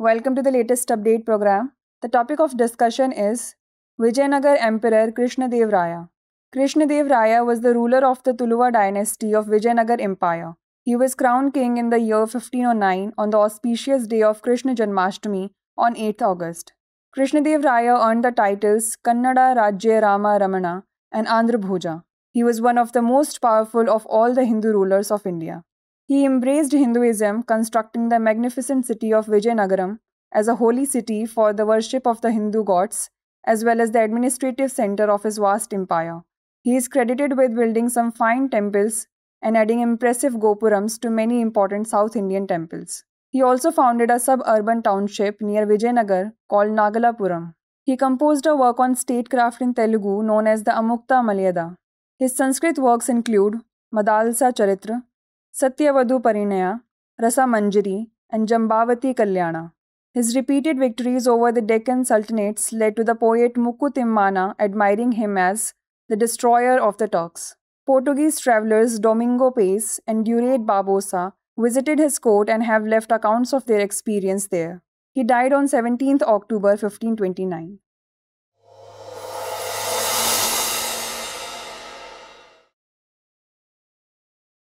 Welcome to the latest update program. The topic of discussion is Vijayanagar Emperor Krishnadev Raya. Krishnadev Raya was the ruler of the Tuluva dynasty of Vijayanagar Empire. He was crowned king in the year 1509 on the auspicious day of Krishna Janmashtami on 8th August. Krishnadev Raya earned the titles Kannada Rajya Rama Ramana and Andhra Bhoja. He was one of the most powerful of all the Hindu rulers of India. He embraced Hinduism, constructing the magnificent city of Vijayanagaram as a holy city for the worship of the Hindu gods, as well as the administrative center of his vast empire. He is credited with building some fine temples and adding impressive gopurams to many important South Indian temples. He also founded a suburban township near Vijayanagar called Nagalapuram. He composed a work on statecraft in Telugu known as the Amukta Malyada. His Sanskrit works include Madalsa Charitra, Satyavadhu Parinaya, Rasa Manjari, and Jambavati Kalyana. His repeated victories over the Deccan Sultanates led to the poet Mukku Timmana admiring him as the destroyer of the Turks. Portuguese travelers Domingo Paes and Duarte Barbosa visited his court and have left accounts of their experience there. He died on 17th October 1529.